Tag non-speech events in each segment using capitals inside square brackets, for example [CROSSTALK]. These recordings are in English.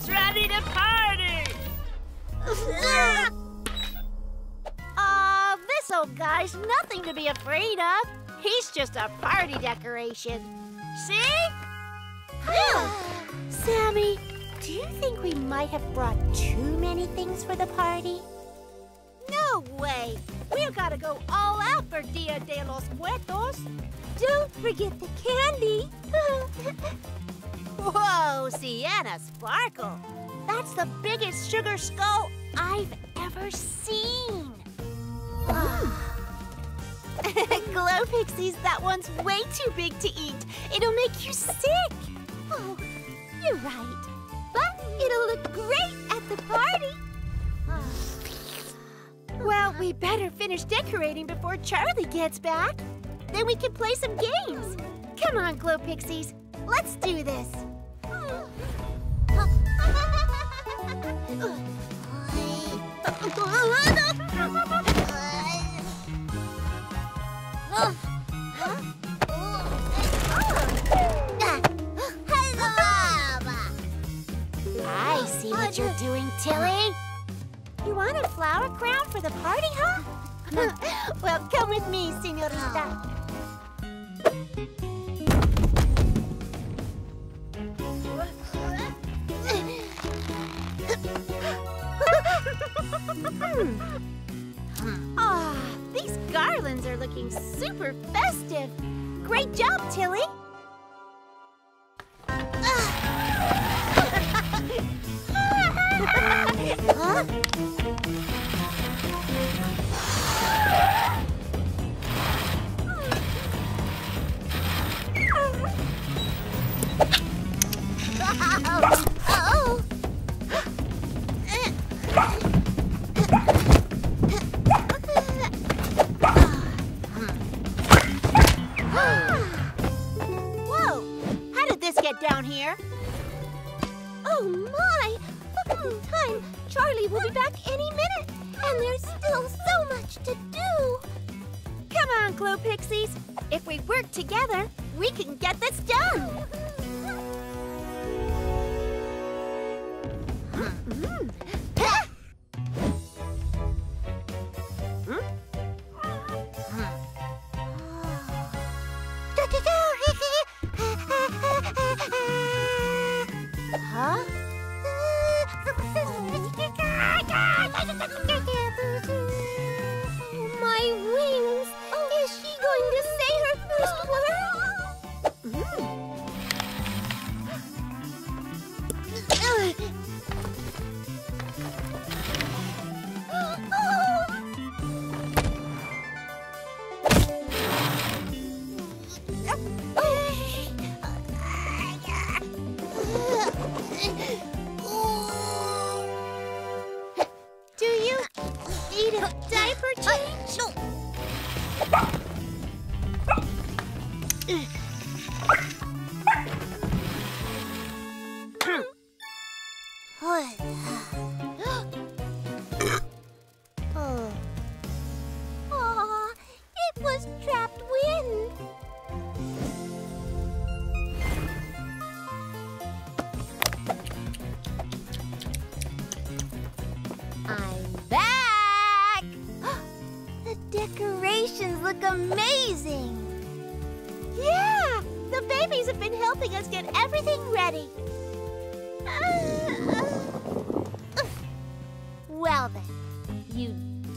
Who's ready to party? [LAUGHS] Aw, this old guy's nothing to be afraid of. He's just a party decoration. See? [GASPS] Sammie, do you think we might have brought too many things for the party? No way! We've got to go all out for Dia de los Muertos. Don't forget the candy. [LAUGHS] Whoa, Siena Sparkle. That's the biggest sugar skull I've ever seen. Ah. [LAUGHS] Glo Pixies, that one's way too big to eat. It'll make you sick. Oh, you're right. But it'll look great at the party. Ah. well, we better finish decorating before Charlie gets back. Then we can play some games. Come on, Glo Pixies. Let's do this. I see what you're doing, Tilly. You want a flower crown for the party, huh? [LAUGHS] well, come with me, senorita. Ah, these garlands are looking super festive. Great job, Tilly.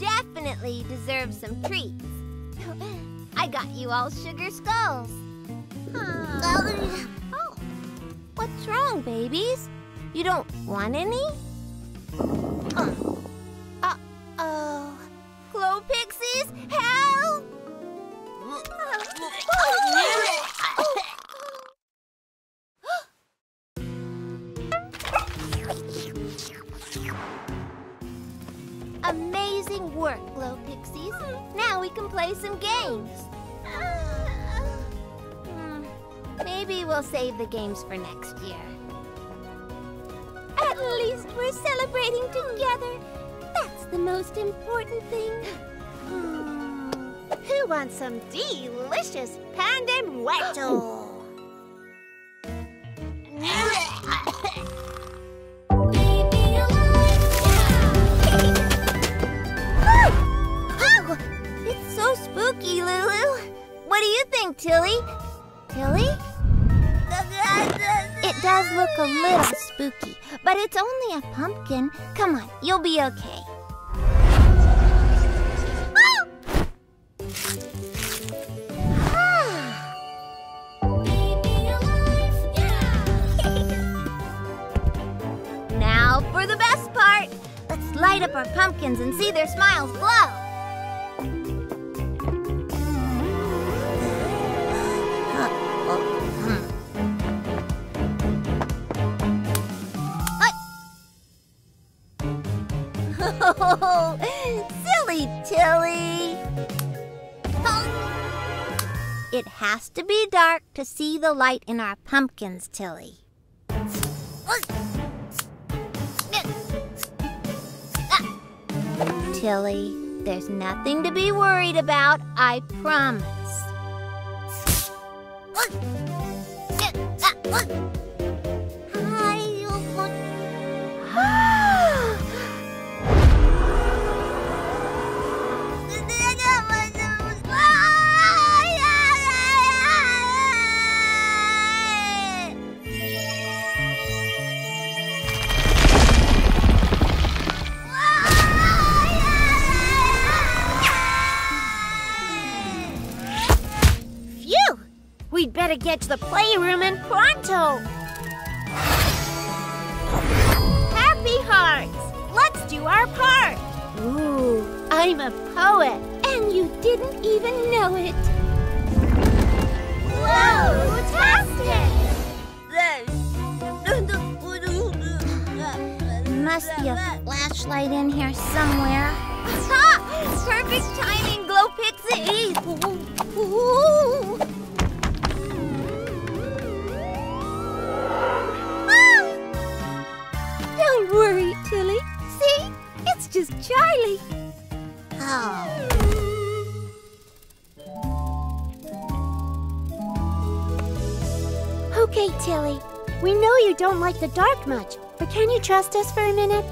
Definitely deserve some treats. [GASPS] I got you all sugar skulls. Oh, what's wrong, babies? You don't want any? Uh-oh. save the games for next year. At least we're celebrating together. That's the most important thing. Hmm. Who wants some delicious pan de muerto? [LAUGHS] Oh, it's so spooky, Lulu. What do you think, Tilly? Tilly? Muerto? does look a little spooky, but it's only a pumpkin. Come on, you'll be okay. Ah! now for the best part. Let's light up our pumpkins and see their smiles glow. Oh, [LAUGHS] silly Tilly. It has to be dark to see the light in our pumpkins, Tilly. Tilly, there's nothing to be worried about, I promise. Better get to the playroom and pronto! Happy Hearts! Let's do our part! Ooh, I'm a poet! And you didn't even know it! Whoa! Tastic! Must be a flashlight in here somewhere. Ha! [LAUGHS] Perfect timing, Glo Pixie! Ooh. Don't like the dark much, but can you trust us for a minute?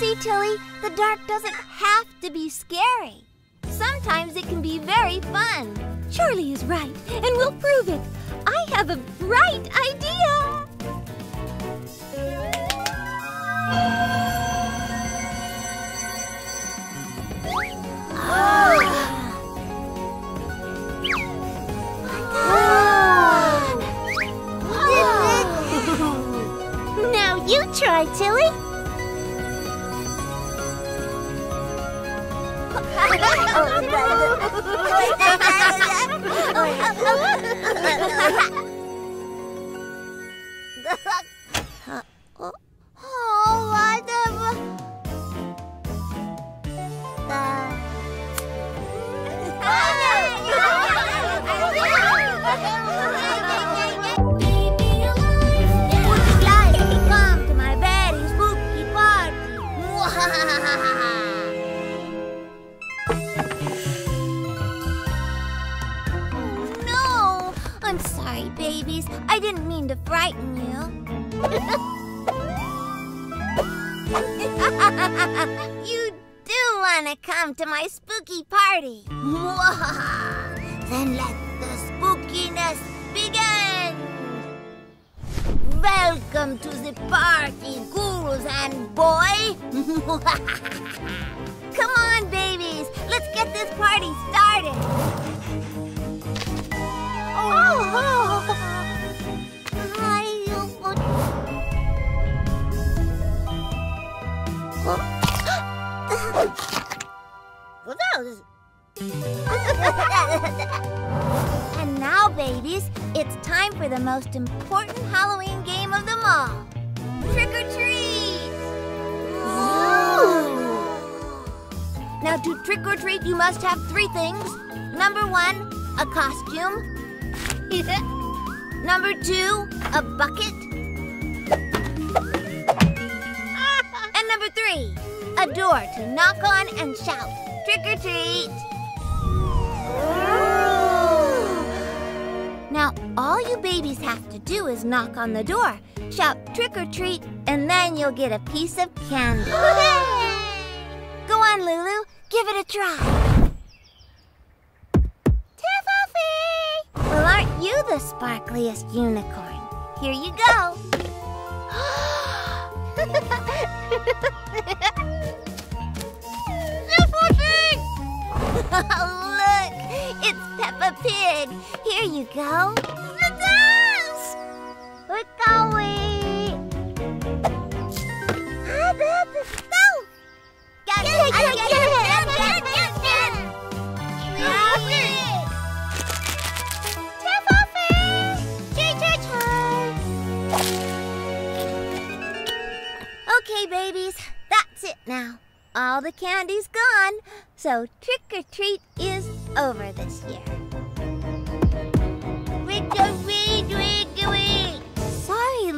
See, Tilly, the dark doesn't have to be scary. Sometimes it can be very fun. Charlie is right, and we'll prove it. I have a bright idea. You try, Tilly. oh, most important Halloween game of them all. Trick or treat! Now, to trick or treat, you must have three things. Number one, a costume. [LAUGHS] Number two, a bucket. and number three, a door to knock on and shout, trick or treat. All you babies have to do is knock on the door, shout trick or treat, and then you'll get a piece of candy. Go on, Lulu. Give it a try. Tiffany! Well, aren't you the sparkliest unicorn. Here you go. [GASPS] [LAUGHS] Peppa [LAUGHS] [LAUGHS] Pig. Here you go. The dance! We're going. Get it, get it, get it, get it, get it! Okay, babies, that's it now. All the candy's gone, so trick or treat is over this year.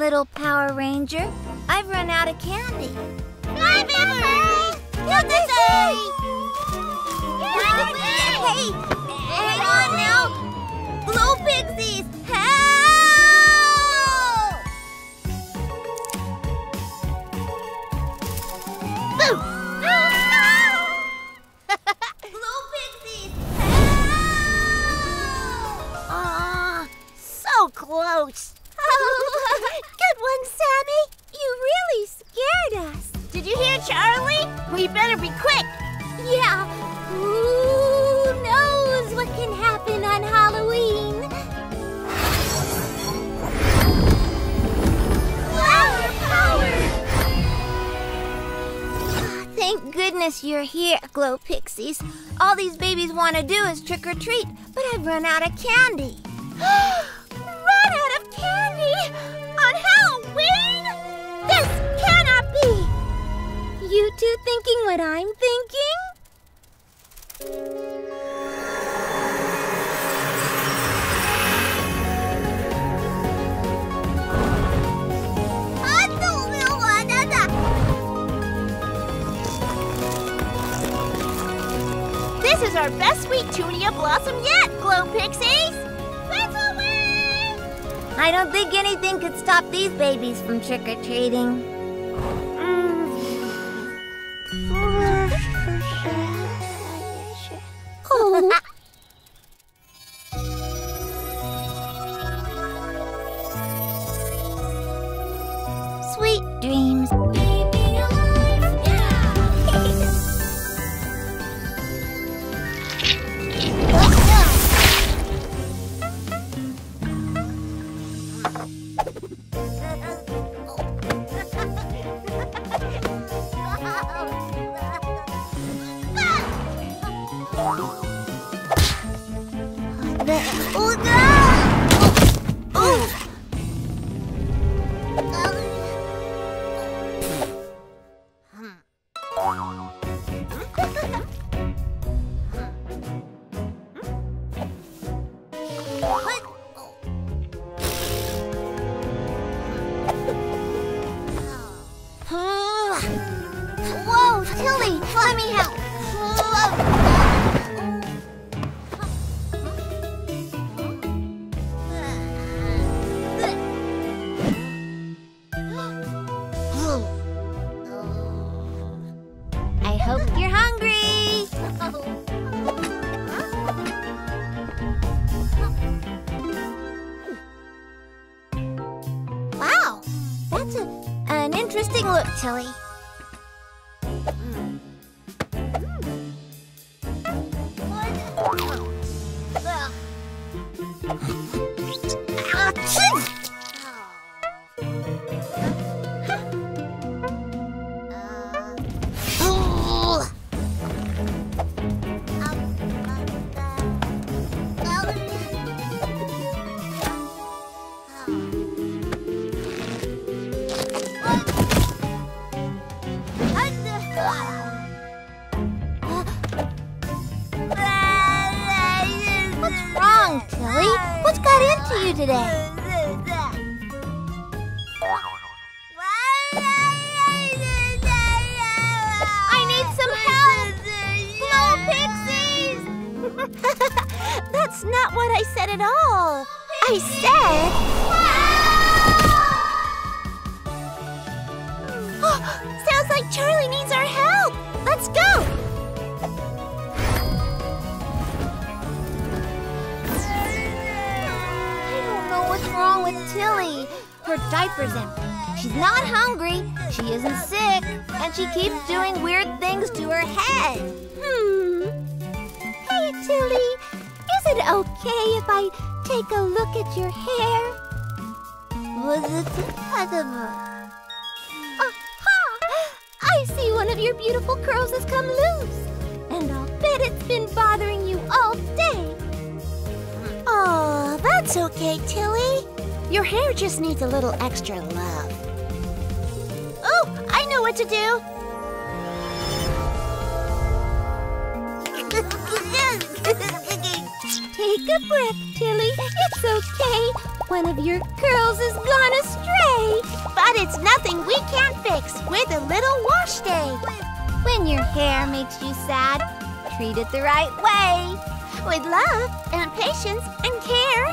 Little Power Ranger. I've run out of candy. Bye, Pepper! Good! Hey, hang on now! Glo Pixies, help! Glow All these babies want to do is trick or treat, but I've run out of candy. [GASPS] run out of candy? On Halloween? This cannot be! You two thinking what I'm This is our best sweet Tunia blossom yet, Glo Pixies. I don't think anything could stop these babies from trick okay if I take a look at your hair? Was it Fatima? Aha! I see one of your beautiful curls has come loose, and I'll bet it's been bothering you all day. Oh, that's okay, Tilly. Your hair just needs a little extra love. Oh, I know what to do. Take a breath, Tilly. It's okay. One of your curls has gone astray. But it's nothing we can't fix with a little wash day. When your hair makes you sad, treat it the right way. With love and patience and care.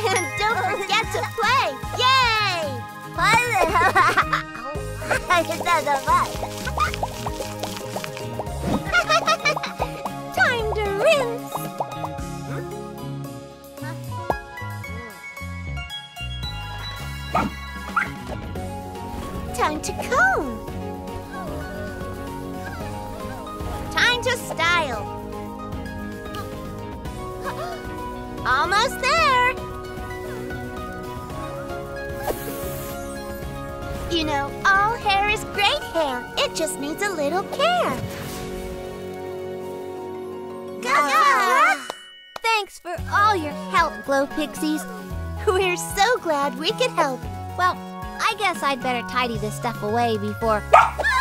And don't forget to play. Yay! [LAUGHS] Time to rinse. To comb. Time to style. Almost there. You know, all hair is great hair. It just needs a little care. Thanks for all your help, Glo Pixies. [LAUGHS] We're so glad we could help. Well, I guess I'd better tidy this stuff away before. [LAUGHS]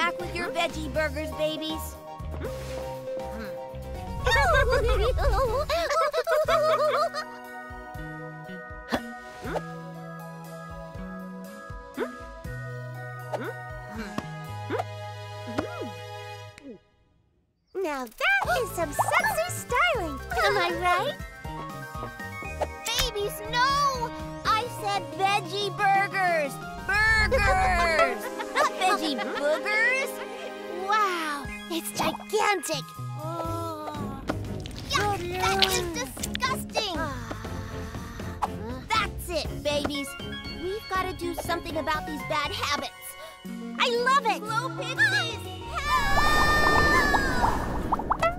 back with your veggie burgers, babies. Now that is some sexy styling. Am I right? Babies, no! Burgers! Not [LAUGHS] veggie boogers! Wow, it's gigantic. Oh. Yuck, that is disgusting! Ah. That's it, babies. We've got to do something about these bad habits. I love it. Glo Pixies, ah. help!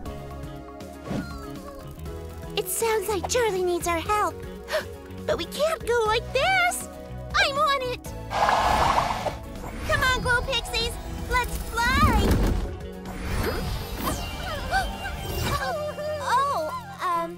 It sounds like Charlie needs our help. [GASPS] But we can't go like this. Come on, Glo Pixies. Let's fly. [GASPS] Oh, um,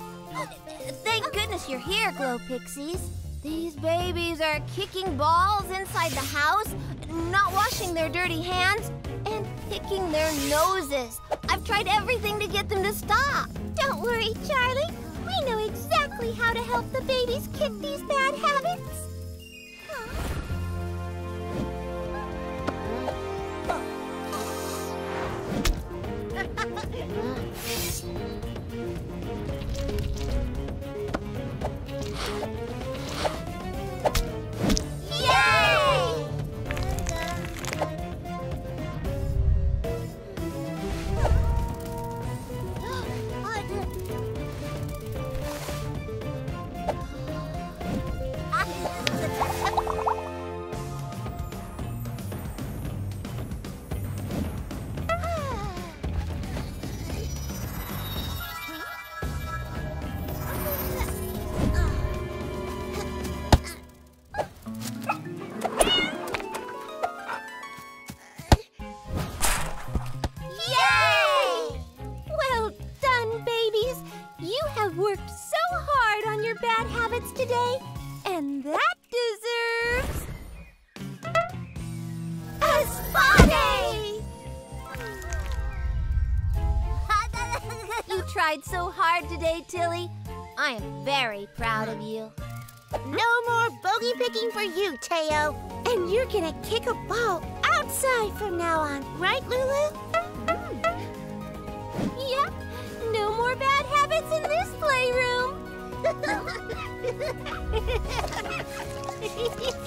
thank goodness you're here, Glo Pixies. These babies are kicking balls inside the house, not washing their dirty hands, and picking their noses. I've tried everything to get them to stop. Don't worry, Charlie. We know exactly how to help the babies kick these bad habits. Thank you. Tilly. I am very proud of you. No more bogey picking for you, Teo. And you're gonna kick a ball outside from now on, right, Lulu? Yeah, no more bad habits in this playroom. [LAUGHS]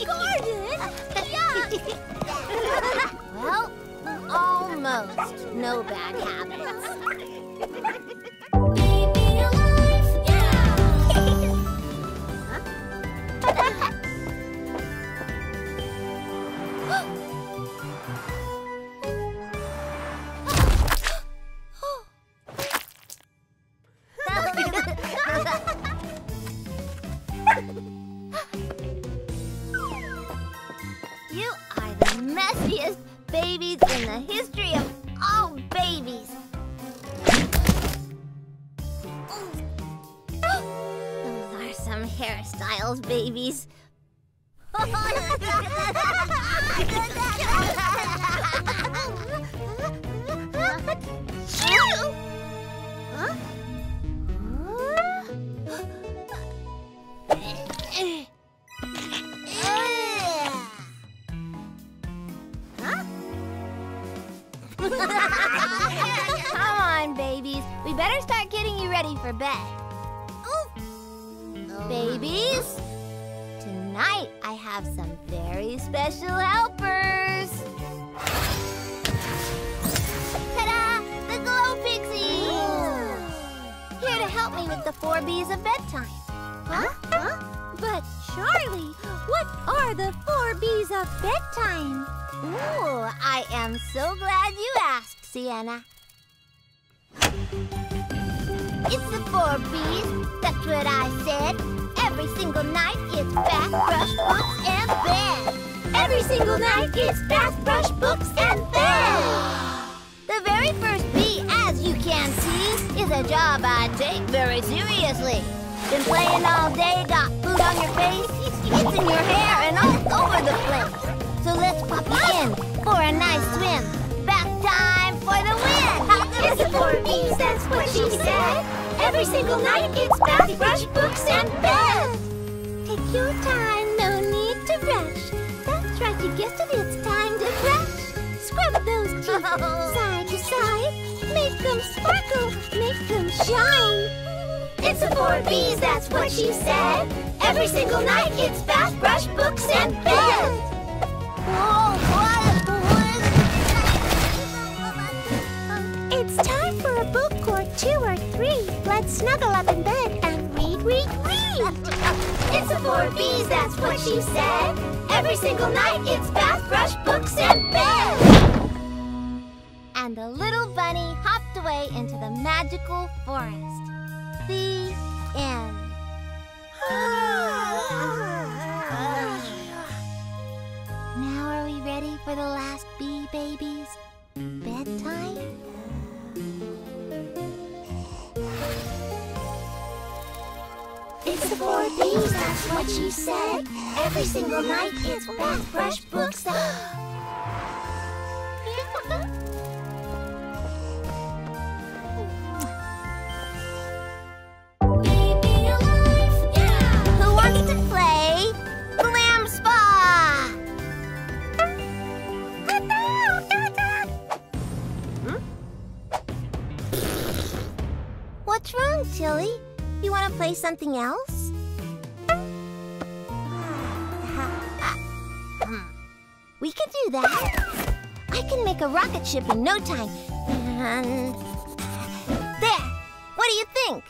Gordon! Yeah! [LAUGHS] well, almost no bad habits. Babies, tonight I have some very special helpers. Ta-da! The Glo Pixies! Here to help me with the four B's of bedtime. Huh? Huh? But Charlie, what are the four B's of bedtime? Ooh, I am so glad you asked, Siena. It's the four B's, that's what I said. Every single night it's bath, brush, books, and bed. Every single night it's bath, brush, books, and bed. [GASPS] The very first B, as you can see, is a job I take very seriously. Been playing all day, got food on your face, it's in your hair and all over the place. So let's pop in for a nice swim. Bath time for the win! It's the four that's what she said. Every single night it's bath, brush, books, and bed. Take your time, no need to rush. That's right, you guessed it, it's time to brush. Scrub those teeth [LAUGHS] side to side. Make them sparkle, make them shine. It's the four B's, that's what she said. Every single night it's bath, brush, books, and bed. Whoa, It's Let's snuggle up in bed and read, read, read. It's the four B's, that's what she said. Every single night it's bath, brush, books, and bed. And the little bunny hopped away into the magical forest. The end. Now are we ready for the last bee babies? Bedtime? The four B's, that's what she said. Every single night it's bath, brush, books, [GASPS] and... Who wants to play Glam Spa? What's wrong, Tilly? You want to play something else? That. I can make a rocket ship in no time. And there. What do you think?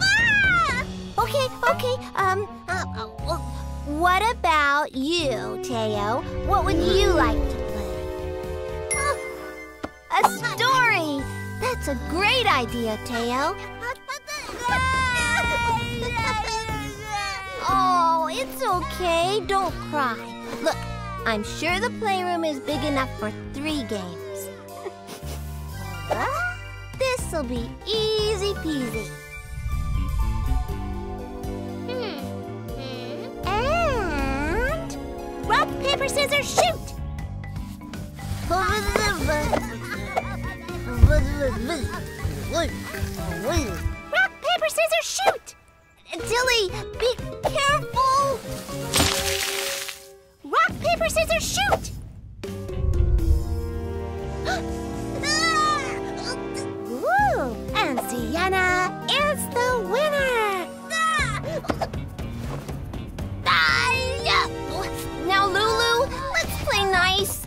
Ah! Okay, okay. Um, uh, uh, what about you, Teo? What would you like to play? Ah, a story. That's a great idea, Teo. [LAUGHS] Oh, it's okay. Don't cry. Look, I'm sure the playroom is big enough for three games. [LAUGHS] This'll be easy peasy. Hmm. And Rock, paper, scissors, shoot! Rock, paper, scissors, shoot! Tilly, be careful! Rock, paper, scissors, shoot! Woo! And Siena is the winner! Now, Lulu, let's play nice.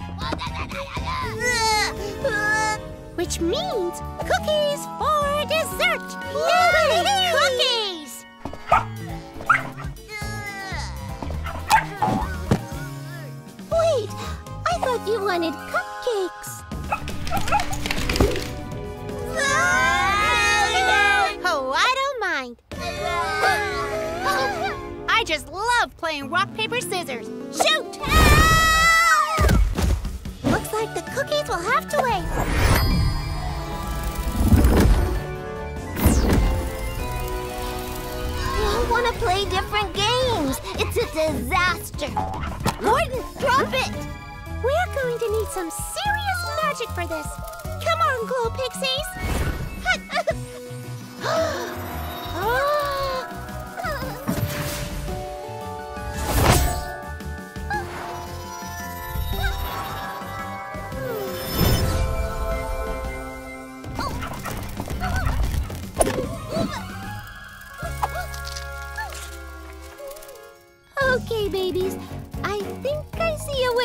Which means cookies for dessert! Yay! You wanted cupcakes. Oh, I don't mind. I just love playing rock, paper, scissors. Shoot! Looks like the cookies will have to wait. We all want to play different games. It's a disaster. Gordon, drop it. We're going to need some serious magic for this. Come on, Glo Pixies. [LAUGHS]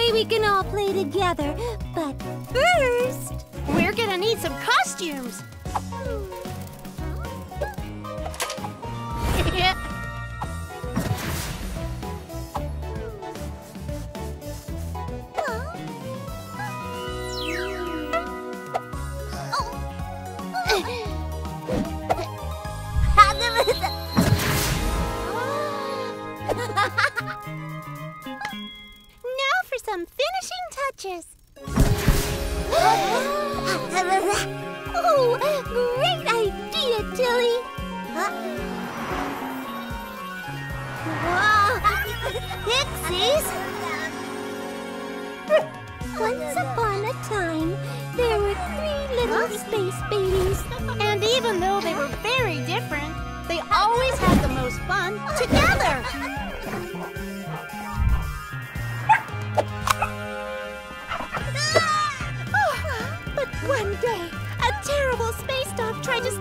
way we can all play together. But first,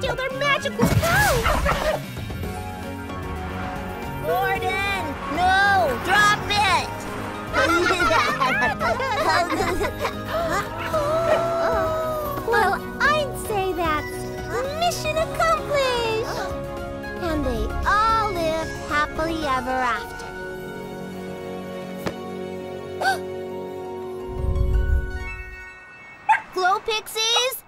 steal their magical cow. Gordon, no, drop it. [LAUGHS] Well, I'd say that's mission accomplished. And they all live happily ever after. [GASPS] Glo Pixies?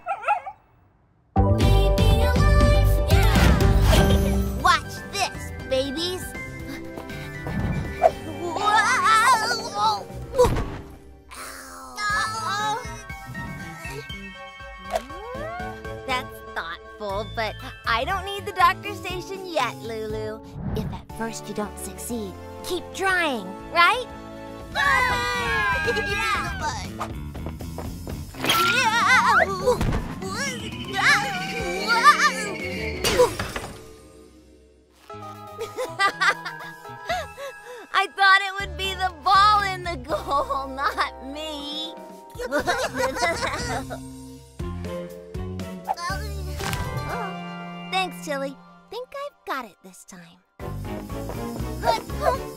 Station yet, Lulu. If at first you don't succeed, keep trying, right? [LAUGHS] I thought it would be the ball in the goal, not me. [LAUGHS] [LAUGHS] this time. Oh,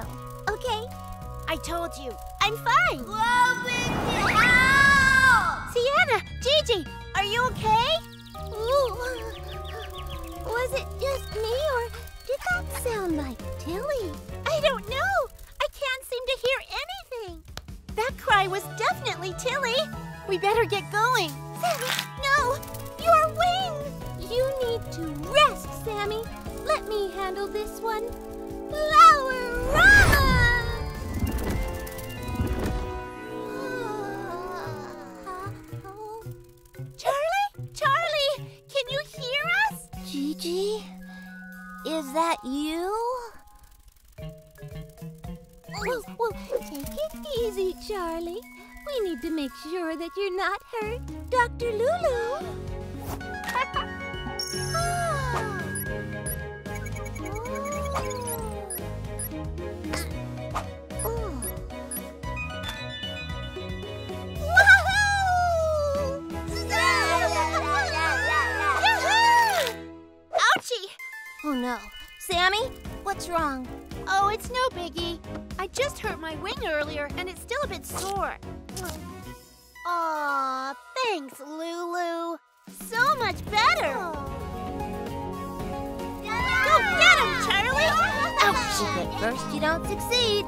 heal. Okay? I told you, I'm fine. Whoa, Pinky, help! Siena, Gigi, are you okay? Ooh. Was it just me, or did that sound like Tilly? I don't know. I can't seem to hear anything. That cry was definitely Tilly. We better get going. Sammie, no! Your wing! You need to rest, Sammie. Let me handle this one. Flower Charlie? Charlie, can you hear us? Gigi, is that you? Well, well, take it easy, Charlie. We need to make sure that you're not hurt. Dr. Lulu! [LAUGHS] Ah. Wrong? Oh, it's no biggie. I just hurt my wing earlier and it's still a bit sore. Aw, thanks, Lulu. So much better. Go get him, Charlie! Ouch! First you don't succeed,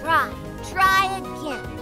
try, try again.